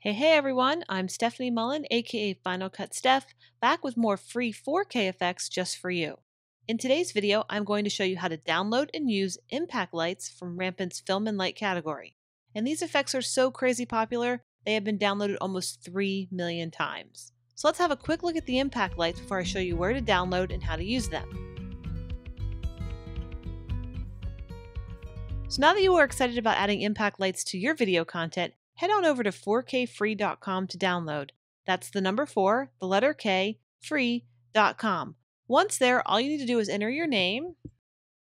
Hey, hey everyone, I'm Stephanie Mullen, aka Final Cut Steph, back with more free 4K effects just for you. In today's video, I'm going to show you how to download and use impact lights from Rampant's Film and Light category. And these effects are so crazy popular, they have been downloaded almost 3 million times. So let's have a quick look at the impact lights before I show you where to download and how to use them. So now that you are excited about adding impact lights to your video content, head on over to 4kfree.com to download. That's the number 4, the letter K, free.com. Once there, all you need to do is enter your name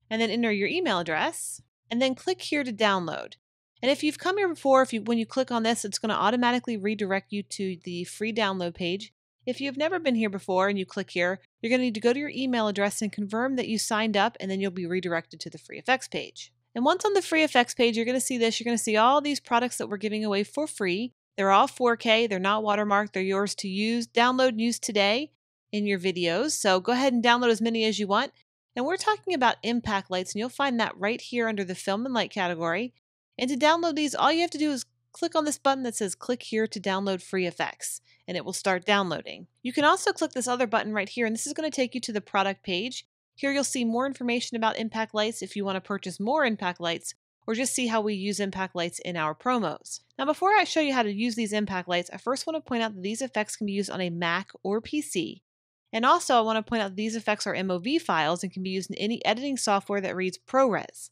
and then enter your email address and then click here to download. And if you've come here before, if you when you click on this, it's going to automatically redirect you to the free download page. If you've never been here before and you click here, you're going to need to go to your email address and confirm that you signed up and then you'll be redirected to the free effects page. And once on the free effects page, you're going to see this. You're going to see all these products that we're giving away for free. They're all 4K, they're not watermarked, they're yours to use, download and use today in your videos. So go ahead and download as many as you want. And we're talking about impact lights, and you'll find that right here under the film and light category. And to download these, all you have to do is click on this button that says click here to download free effects, and it will start downloading. You can also click this other button right here, and this is going to take you to the product page. Here you'll see more information about impact lights if you want to purchase more impact lights or just see how we use impact lights in our promos. Now before I show you how to use these impact lights, I first want to point out that these effects can be used on a Mac or PC. And also I want to point out that these effects are MOV files and can be used in any editing software that reads ProRes.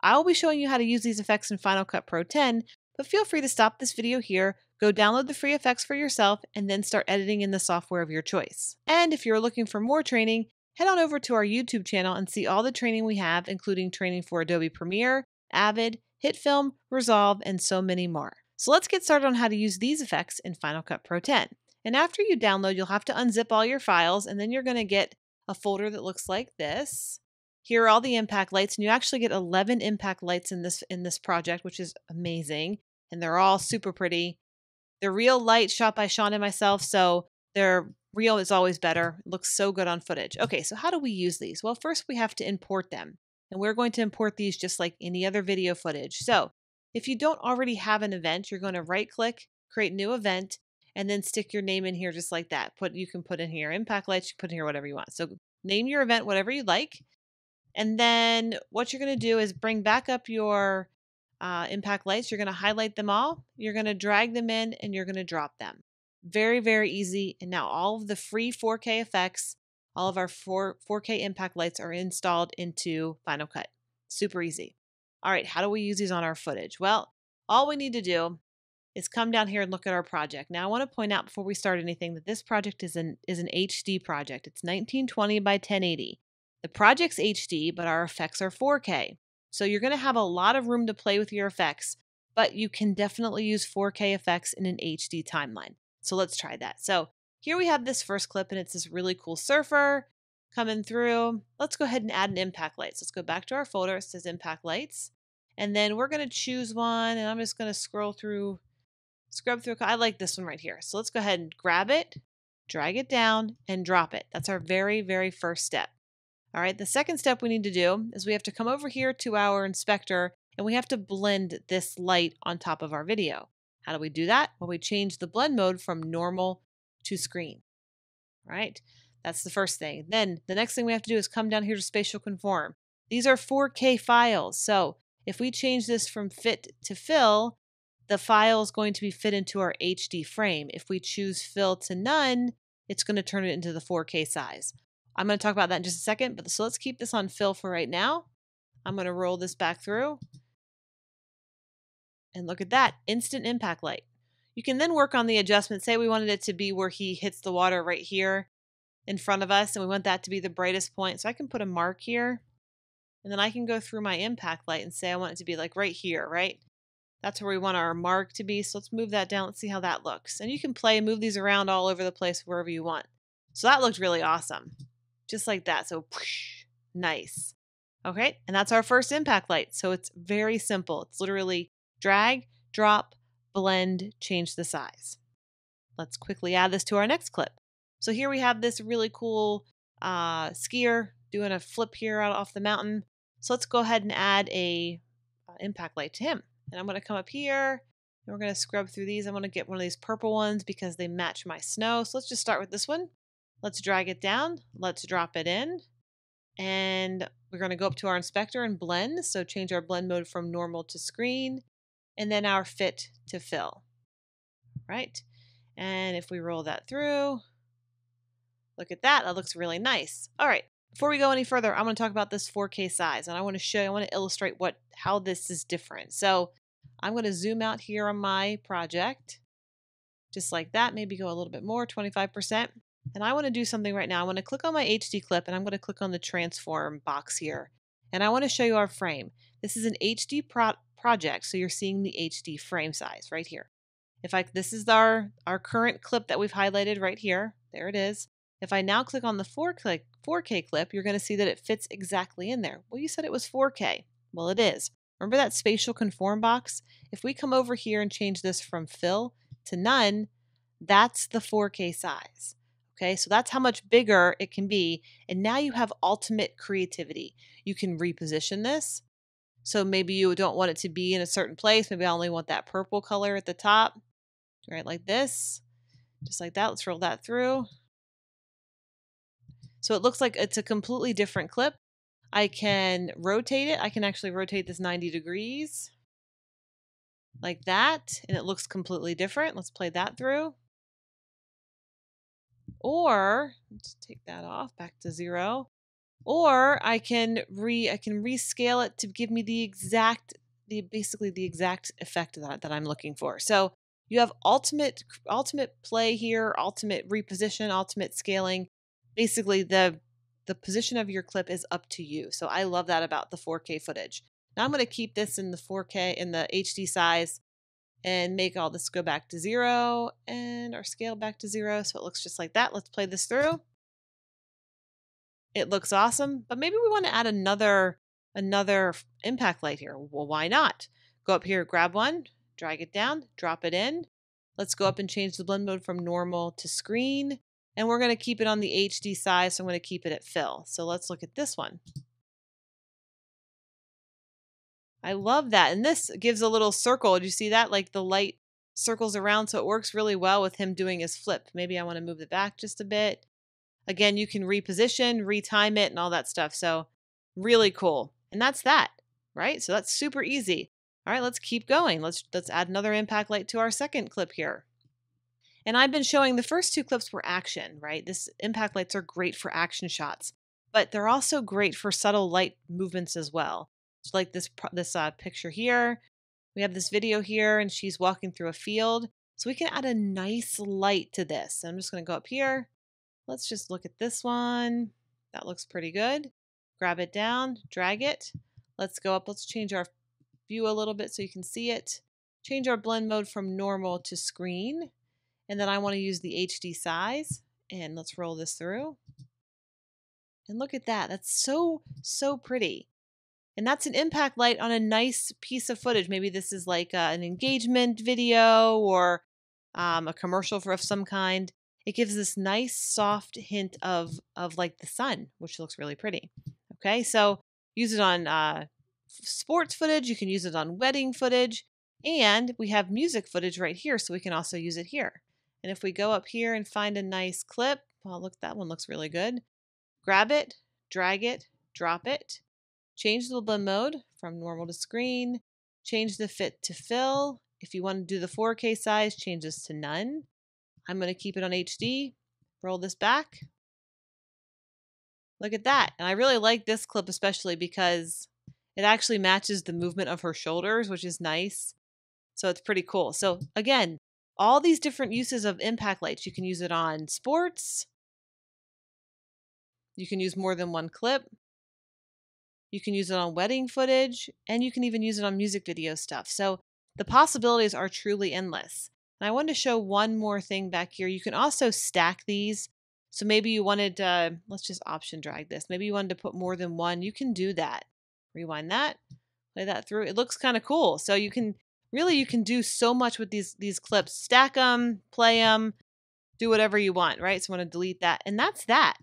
I will be showing you how to use these effects in Final Cut Pro 10, but feel free to stop this video here, go download the free effects for yourself, and then start editing in the software of your choice. And if you're looking for more training, head on over to our YouTube channel and see all the training we have, including training for Adobe Premiere, Avid, HitFilm, Resolve, and so many more. So let's get started on how to use these effects in Final Cut Pro 10. And after you download, you'll have to unzip all your files, and then you're going to get a folder that looks like this. Here are all the impact lights, and you actually get 11 impact lights in this in this project, which is amazing, and they're all super pretty. They're real light shot by Sean and myself, so they're Real is always better. It looks so good on footage. Okay, so how do we use these? Well, first we have to import them. And we're going to import these just like any other video footage. So if you don't already have an event, you're going to right click, create new event, and then stick your name in here just like that. Put You can put in here impact lights, you can put in here whatever you want. So name your event whatever you like. And then what you're going to do is bring back up your uh, impact lights. You're going to highlight them all. You're going to drag them in and you're going to drop them. Very, very easy. And now all of the free 4K effects, all of our 4, 4K impact lights are installed into Final Cut. Super easy. All right, how do we use these on our footage? Well, all we need to do is come down here and look at our project. Now, I want to point out before we start anything that this project is an is an HD project. It's 1920 by 1080. The project's HD, but our effects are 4K. So you're going to have a lot of room to play with your effects, but you can definitely use 4K effects in an HD timeline. So let's try that. So here we have this first clip and it's this really cool surfer coming through. Let's go ahead and add an impact light. So Let's go back to our folder. It says impact lights. And then we're going to choose one and I'm just going to scroll through, scrub through. I like this one right here. So let's go ahead and grab it, drag it down and drop it. That's our very, very first step. All right, the second step we need to do is we have to come over here to our inspector and we have to blend this light on top of our video. How do we do that? Well, we change the blend mode from normal to screen. Right? That's the first thing. Then the next thing we have to do is come down here to spatial conform. These are 4K files. So if we change this from fit to fill, the file is going to be fit into our HD frame. If we choose fill to none, it's going to turn it into the 4K size. I'm going to talk about that in just a second, but so let's keep this on fill for right now. I'm going to roll this back through. And look at that, instant impact light. You can then work on the adjustment. Say we wanted it to be where he hits the water right here in front of us, and we want that to be the brightest point. So I can put a mark here, and then I can go through my impact light and say I want it to be like right here, right? That's where we want our mark to be. So let's move that down. Let's see how that looks. And you can play move these around all over the place wherever you want. So that looked really awesome. Just like that. So whoosh, nice. Okay, and that's our first impact light. So it's very simple. It's literally Drag, drop, blend, change the size. Let's quickly add this to our next clip. So here we have this really cool uh, skier doing a flip here out off the mountain. So let's go ahead and add a uh, impact light to him. And I'm going to come up here and we're going to scrub through these. I'm going to get one of these purple ones because they match my snow. So let's just start with this one. Let's drag it down. Let's drop it in. And we're going to go up to our inspector and blend. So change our blend mode from normal to screen and then our fit to fill. Right. And if we roll that through, look at that. That looks really nice. All right. Before we go any further, I'm going to talk about this 4K size and I want to show you, I want to illustrate what how this is different. So I'm going to zoom out here on my project, just like that, maybe go a little bit more, 25%. And I want to do something right now. I want to click on my HD clip and I'm going to click on the transform box here. And I want to show you our frame. This is an HD pro project, so you're seeing the HD frame size right here. If I, this is our, our current clip that we've highlighted right here. There it is. If I now click on the 4 click, 4K clip, you're going to see that it fits exactly in there. Well, you said it was 4K. Well, it is. Remember that spatial conform box? If we come over here and change this from fill to none, that's the 4K size. Okay, so that's how much bigger it can be. And now you have ultimate creativity. You can reposition this. So maybe you don't want it to be in a certain place. Maybe I only want that purple color at the top, right? Like this, just like that. Let's roll that through. So it looks like it's a completely different clip. I can rotate it. I can actually rotate this 90 degrees like that, and it looks completely different. Let's play that through. Or let's take that off back to zero. Or I can re I can rescale it to give me the exact the basically the exact effect that, that I'm looking for. So you have ultimate ultimate play here, ultimate reposition, ultimate scaling. Basically the the position of your clip is up to you. So I love that about the 4K footage. Now I'm going to keep this in the 4K in the HD size and make all this go back to zero and our scale back to zero. So it looks just like that. Let's play this through. It looks awesome, but maybe we want to add another another impact light here. Well, why not? Go up here, grab one, drag it down, drop it in. Let's go up and change the blend mode from normal to screen. And we're going to keep it on the HD size, so I'm going to keep it at fill. So let's look at this one. I love that. And this gives a little circle. Do you see that? Like the light circles around. So it works really well with him doing his flip. Maybe I want to move it back just a bit. Again, you can reposition, retime it, and all that stuff. So really cool. And that's that, right? So that's super easy. All right, let's keep going. Let's let's add another impact light to our second clip here. And I've been showing the first two clips were action, right? This impact lights are great for action shots, but they're also great for subtle light movements as well. So like this this uh, picture here, we have this video here, and she's walking through a field. So we can add a nice light to this. I'm just going to go up here. Let's just look at this one. That looks pretty good. Grab it down, drag it. Let's go up. Let's change our view a little bit so you can see it. Change our blend mode from normal to screen. And then I want to use the HD size. And let's roll this through. And look at that. That's so, so pretty. And that's an impact light on a nice piece of footage. Maybe this is like uh, an engagement video or um, a commercial for of some kind. It gives this nice soft hint of of like the sun, which looks really pretty. Okay, so use it on uh, sports footage. You can use it on wedding footage, and we have music footage right here, so we can also use it here. And if we go up here and find a nice clip, well, look, that one looks really good. Grab it, drag it, drop it, Change the blend mode from normal to screen. Change the fit to fill. If you want to do the 4K size, change this to none. I'm going to keep it on HD. Roll this back. Look at that. And I really like this clip especially because it actually matches the movement of her shoulders, which is nice. So it's pretty cool. So again, all these different uses of impact lights. You can use it on sports. You can use more than one clip. You can use it on wedding footage, and you can even use it on music video stuff. So the possibilities are truly endless. And I wanted to show one more thing back here. You can also stack these. So maybe you wanted to, let's just option drag this. Maybe you wanted to put more than one. You can do that. Rewind that, play that through. It looks kind of cool. So you can really, you can do so much with these, these clips. Stack them, play them, do whatever you want, right? So I want to delete that. And that's that.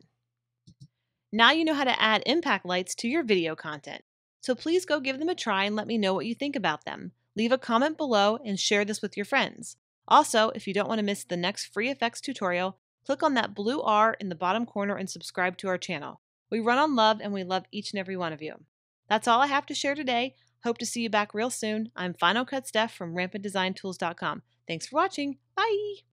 Now you know how to add impact lights to your video content. So please go give them a try and let me know what you think about them. Leave a comment below and share this with your friends. Also, if you don't want to miss the next free effects tutorial, click on that blue R in the bottom corner and subscribe to our channel. We run on love and we love each and every one of you. That's all I have to share today. Hope to see you back real soon. I'm Final Cut Steph from RampantDesignTools.com. Thanks for watching. Bye!